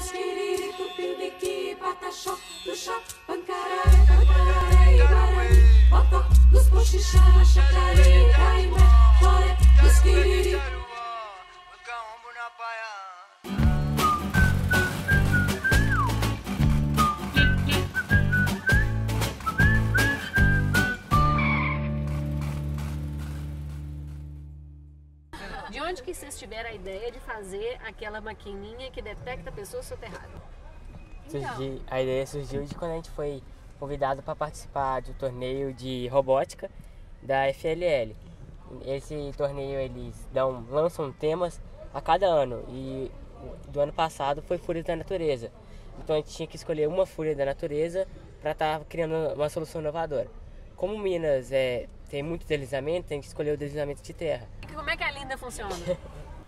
Cusquiri, tupiniqui, pataxó, tuxá, pancaré, pancaré, ibaré, botó, dos poxixá, xacaré, caimé, coré, cusquiri. De onde que vocês tiveram a ideia de fazer aquela maquininha que detecta pessoas soterradas? Surgi- a ideia surgiu de quando a gente foi convidado para participar do torneio de robótica da FLL. Esse torneio eles dão, lançam temas a cada ano e do ano passado foi Fúria da Natureza. Então a gente tinha que escolher uma fúria da natureza para estar criando uma solução inovadora. Como Minas é, tem muito deslizamento, tem que escolher o deslizamento de terra. Linda funciona?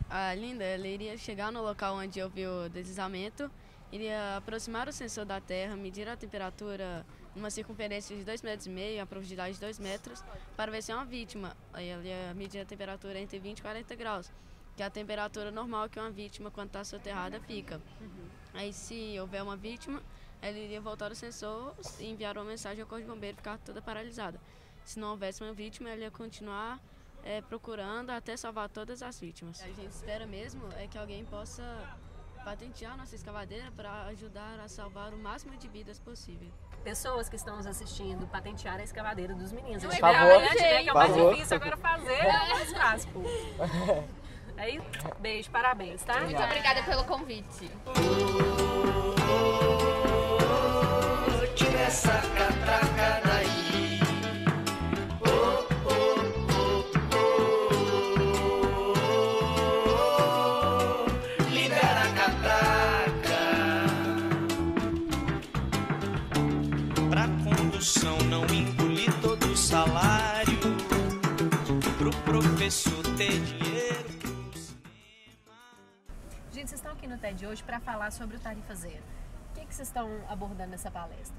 A Linda ela iria chegar no local onde houve o deslizamento, iria aproximar o sensor da Terra, medir a temperatura numa circunferência de 2,5 metros, e meio, a profundidade de 2 metros, para ver se é uma vítima. Aí ela ia medir a temperatura entre 20 e 40 graus, que é a temperatura normal que uma vítima, quando está soterrada, fica. Aí se houver uma vítima, ela iria voltar o sensor e enviar uma mensagem ao corpo de bombeiro ficar toda paralisada. Se não houvesse uma vítima, ela ia continuar é, procurando até salvar todas as vítimas. A gente espera mesmo é que alguém possa patentear nossa escavadeira para ajudar a salvar o máximo de vidas possível. Pessoas que estão nos assistindo patentear a escavadeira dos meninos. Por favor, Antigamente, né, que é o mais favor. difícil, agora fazer é mais fácil. Aí, beijo, parabéns, tá? Muito obrigada pelo convite. Tira essa catraca professor ter dinheiro pro cinema. Gente, vocês estão aqui no TED hoje para falar sobre o Tarifa Zero. O que, que vocês estão abordando nessa palestra?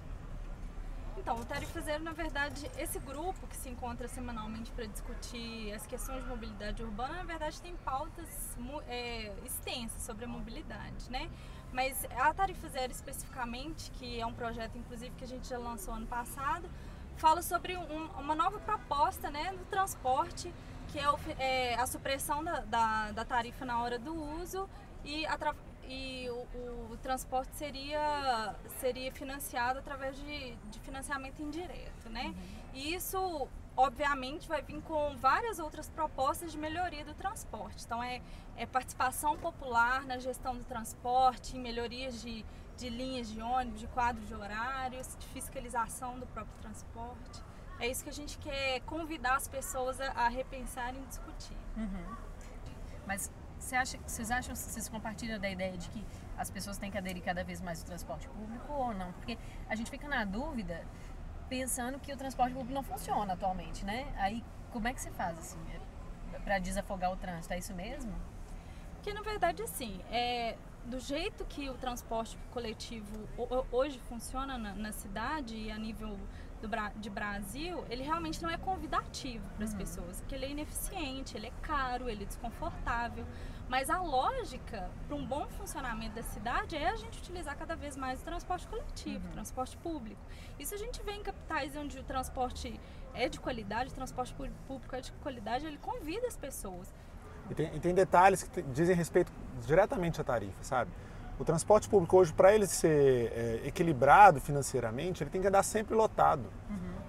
Então, o Tarifa Zero, na verdade, esse grupo que se encontra semanalmente para discutir as questões de mobilidade urbana, na verdade, tem pautas é, extensas sobre a mobilidade, né? Mas a Tarifa Zero, especificamente, que é um projeto, inclusive, que a gente já lançou ano passado, fala sobre um- uma nova proposta né, do transporte, que é, é a supressão da, da, da tarifa na hora do uso e, atra- e o, o transporte seria, seria financiado através de, de financiamento indireto, né? E isso, obviamente, vai vir com várias outras propostas de melhoria do transporte. Então, é, é participação popular na gestão do transporte, melhorias de, de linhas de ônibus, de quadros de horários, de fiscalização do próprio transporte. É isso que a gente quer convidar as pessoas a, a repensarem e discutir. Mas você acha, vocês acham, vocês compartilham da ideia de que as pessoas têm que aderir cada vez mais ao transporte público ou não? Porque a gente fica na dúvida pensando que o transporte público não funciona atualmente, né? Aí como é que se faz assim para desafogar o trânsito? É isso mesmo? Que na verdade, assim, é, do jeito que o transporte coletivo ho- ho- hoje funciona na, na cidade e a nível do, de Brasil, ele realmente não é convidativo para as pessoas, porque ele é ineficiente, ele é caro, ele é desconfortável. Mas a lógica para um bom funcionamento da cidade é a gente utilizar cada vez mais o transporte coletivo, o transporte público. Isso a gente vê em capitais onde o transporte é de qualidade, o transporte público é de qualidade, ele convida as pessoas. E tem, e tem detalhes que dizem respeito diretamente à tarifa, sabe? O transporte público hoje, para ele ser é, equilibrado financeiramente, ele tem que andar sempre lotado.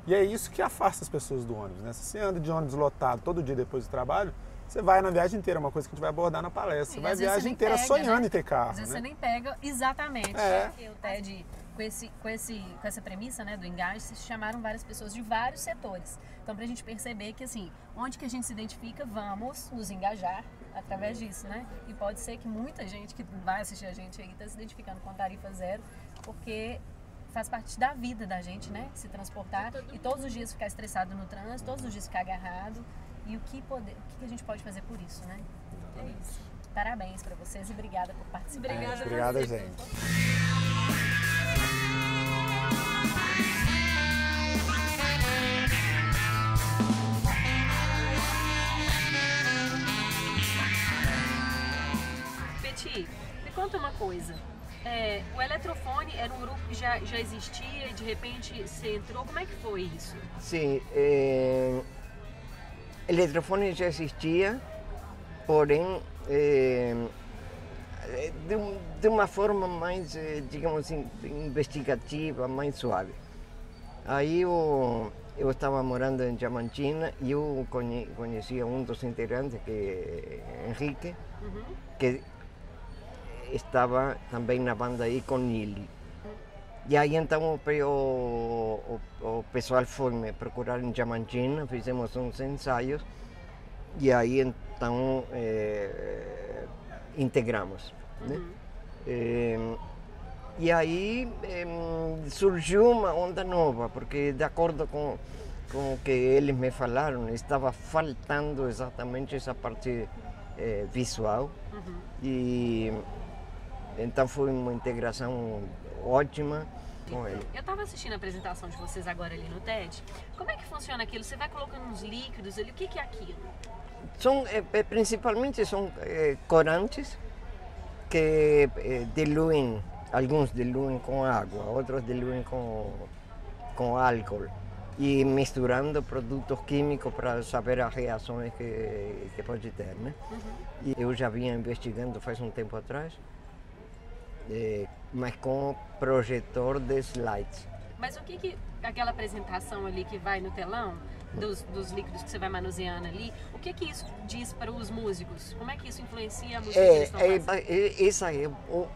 E é isso que afasta as pessoas do ônibus, né? Se você anda de ônibus lotado todo dia depois do trabalho, você vai na viagem inteira, uma coisa que a gente vai abordar na palestra. Você E vai a você viagem inteira pega, sonhando né? em ter carro, Às vezes né? você nem pega exatamente. É. O TED, com, esse, com, esse, com essa premissa né, do engaje, se chamaram várias pessoas de vários setores. Então, pra gente perceber que, assim, onde que a gente se identifica, vamos nos engajar através disso, né? E pode ser que muita gente que vai assistir a gente aí está se identificando com a tarifa zero, porque faz parte da vida da gente, né? Se transportar e todos os dias ficar estressado no trânsito, todos os dias ficar agarrado. E o que, poder, o que a gente pode fazer por isso, né? É isso. Parabéns pra vocês e obrigada por participar. Obrigada. Obrigada, gente. Peti, me conta uma coisa. É, o Eletrofone era um grupo que já, já existia e de repente você entrou. Como é que foi isso? Sim, eh, eletrofone já existia, porém eh, de, um- de uma forma mais, eh, digamos assim, investigativa, mais suave. Aí eu, eu estava morando em Diamantina e eu conhe, conhecia um dos integrantes, que é Henrique, que estava também na banda aí com Nili. E aí então o, o, o pessoal foi me procurar em Diamantina, fizemos uns ensaios e aí então eh, integramos. Né? Eh, e aí em, surgiu uma onda nova, porque de acordo com, com o que eles me falaram, estava faltando exatamente essa parte eh, visual. E então foi uma integração ótima com ele. Eu estava assistindo a apresentação de vocês agora ali no TED. Como é que funciona aquilo? Você vai colocando uns líquidos ali. O que, que é aquilo? São, eh, eh, principalmente são eh, corantes que eh, diluem, alguns diluem com água, outros diluem com, com álcool. E misturando produtos químicos para saber as reações que, que pode ter. Né? E eu já vinha investigando faz um tempo atrás, eh, mas com projetor de slides. Mas o que que aquela apresentação ali que vai no telão dos, dos líquidos que você vai manuseando ali, o que que isso diz para os músicos? Como é que isso influencia a música que eles É, estão é, fazendo? é, esse é o,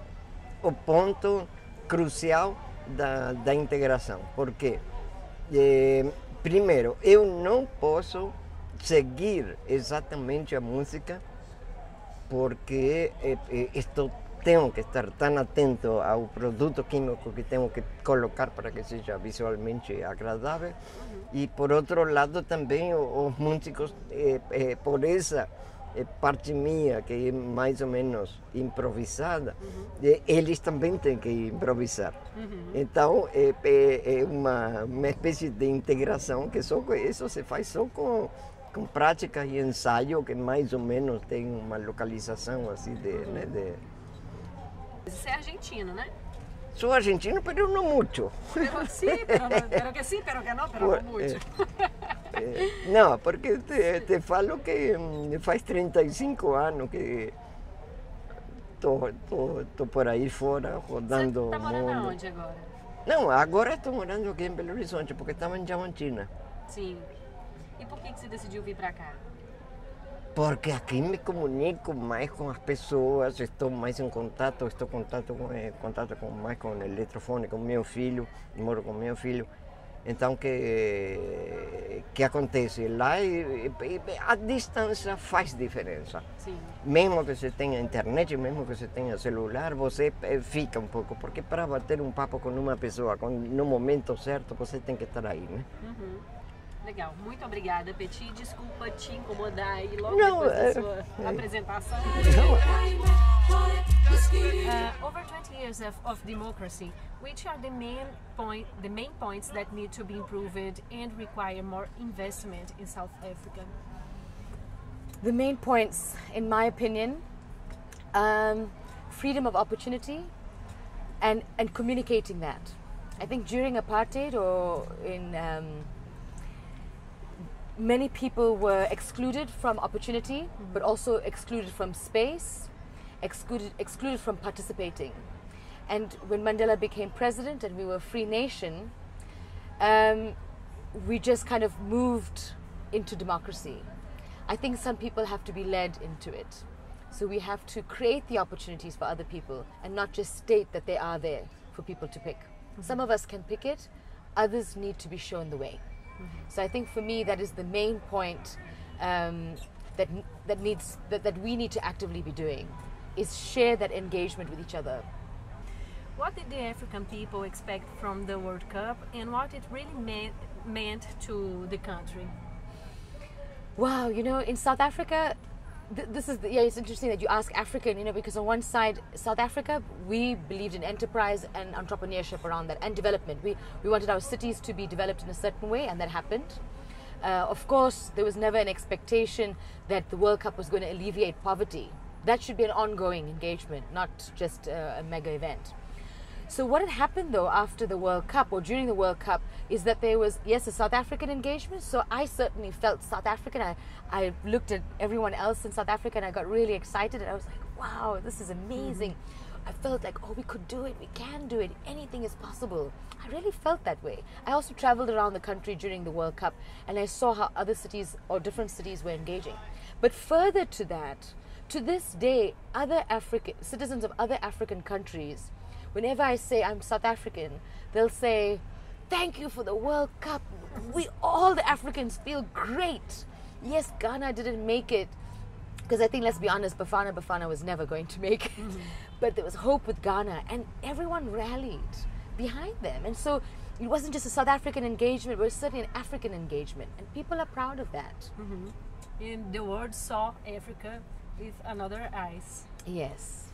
o ponto crucial da, da integração. Porque, eh, primeiro, eu não posso seguir exatamente a música porque eh, eh, estou, tenho que estar tão atento ao produto químico que tenho que colocar para que seja visualmente agradável. E, por outro lado, também os músicos, eh, eh, por essa eh, parte minha, que é mais ou menos improvisada, eles também têm que improvisar. Então, é, uma, uma espécie de integração que só isso se faz só com, com prática e ensaio, que mais ou menos tem uma localização assim de... né, de... Você é argentino, né? Sou argentino, mas não muito. Pero sí, pero, no- pero que sí, pero que no, pero no mucho. Eh, não, porque te, te falo que hum, faz 35 anos que tô, tô, tô por aí fora, rodando Você tá o morando mundo. aonde agora? Não, agora estou morando aqui em Belo Horizonte, porque estava em Diamantina. Sim. E por que, que você decidiu vir pra cá? Porque aqui me comunico mais com as pessoas, estou mais em contato, estou em contato com, em contato com mais com o eletrofone, com meu filho, moro com meu filho. Então, que que acontece? Lá eh, eh, a distância faz diferença. Sim. Mesmo que você tenha internet, mesmo que você tenha celular, você eh, fica um pouco, porque para bater um papo com uma pessoa com, no momento certo, você tem que estar aí, né? Uhum. Legal. Muito obrigada, Petit. Desculpa te incomodar logo Não, depois da sua apresentação. Uh, over 20 years of, of democracy, which are the main point, the main points that need to be improved and require more investment in South Africa? The main points, in my opinion, um, freedom of opportunity and, and communicating that. I think during apartheid or in um, many people were excluded from opportunity, but also excluded from space, excluded, excluded from participating. And when Mandela became president and we were a free nation, um, we just kind of moved into democracy. I think some people have to be led into it. So we have to create the opportunities for other people and not just state that they are there for people to pick. Some of us can pick it, others need to be shown the way. So I think for me that is the main point um, that that needs that, that we need to actively be doing is share that engagement with each other. What did the African people expect from the World Cup and what it really meant, meant to the country? Wow, you know, in South Africa, th- this is the, yeah. It's interesting that you ask African, you know, because on one side, South Africa, we believed in enterprise and entrepreneurship around that and development. We we wanted our cities to be developed in a certain way, and that happened. Uh, of course, there was never an expectation that the World Cup was going to alleviate poverty. That should be an ongoing engagement, not just a, a mega event. So what had happened though after the World Cup or during the World Cup is that there was yes a South African engagement. So I certainly felt South African. I, I looked at everyone else in South Africa and I got really excited and I was like, wow, this is amazing. I felt like, oh, we could do it, we can do it, anything is possible. I really felt that way. I also traveled around the country during the World Cup and I saw how other cities or different cities were engaging. But further to that, to this day, other African citizens of other African countries, whenever I say I'm South African, they'll say, Thank you for the World Cup. We all the Africans feel great. Yes, Ghana didn't make it because I think let's be honest, Bafana Bafana was never going to make it. Mm-hmm. But there was hope with Ghana and everyone rallied behind them. And so it wasn't just a South African engagement, it was certainly an African engagement. And people are proud of that. Mm-hmm. And the world saw Africa with another eyes. Yes.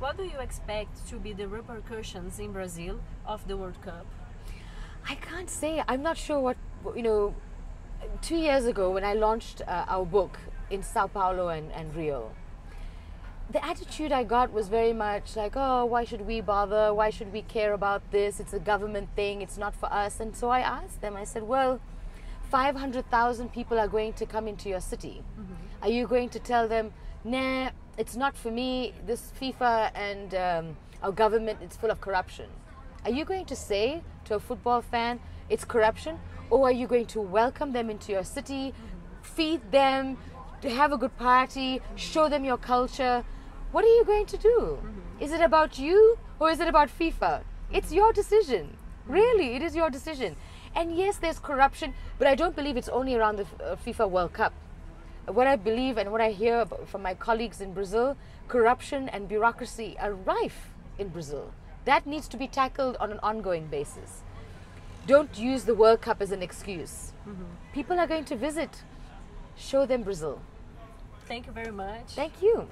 What do you expect to be the repercussions in Brazil of the World Cup? I can't say. I'm not sure what, you know, two years ago when I launched uh, our book in Sao Paulo and, and Rio, the attitude I got was very much like, oh, why should we bother? Why should we care about this? It's a government thing, it's not for us. And so I asked them, I said, well, 500,000 people are going to come into your city. Are you going to tell them, nah, it's not for me, this FIFA and um, our government, it's full of corruption? Are you going to say to a football fan, it's corruption? Or are you going to welcome them into your city, feed them, to have a good party, show them your culture? What are you going to do? Is it about you or is it about FIFA? It's your decision. Really, it is your decision. And yes, there's corruption, but I don't believe it's only around the uh, FIFA World Cup. What I believe and what I hear from my colleagues in Brazil, corruption and bureaucracy are rife in Brazil. That needs to be tackled on an ongoing basis. Don't use the World Cup as an excuse. Mm-hmm. People are going to visit. Show them Brazil. Thank you very much. Thank you.